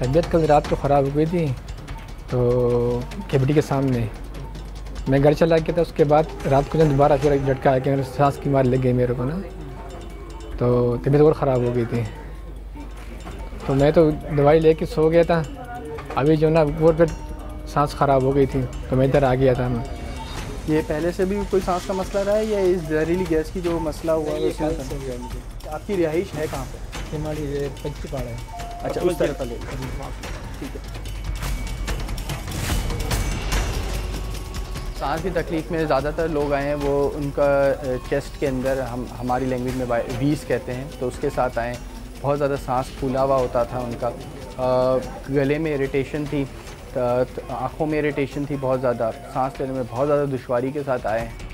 तबीयत कल रात को ख़राब हो गई थी तो केबिटी के सामने। मैं घर चला गया था उसके बाद रात को जब दोबारा फिर झटका आया कि मेरे सांस की मार लग गई मेरे को ना तो तबीयत और ख़राब हो गई थी। तो मैं तो दवाई लेके सो गया था। अभी जो ना वो फिर सांस ख़राब हो गई थी तो मैं इधर आ गया था। मैं ये पहले से भी कोई सांस का मसला रहा है या इस जहरीली गैस की जो मसला हुआ है आपकी रिहाइश है कहाँ पे? हमारी पंची पाड़ा है। अच्छा उस तरफ़ ले। ठीक है। सांस की तकलीफ़ में ज़्यादातर लोग आए हैं वो उनका चेस्ट के अंदर हम हमारी लैंग्वेज में वीस कहते हैं तो उसके साथ आए। बहुत ज़्यादा सांस फूला हुआ होता था उनका। आ, गले में इरिटेशन थी आँखों में इरिटेशन थी बहुत ज़्यादा। सांस लेने में बहुत ज़्यादा दुशारी के साथ आए हैं।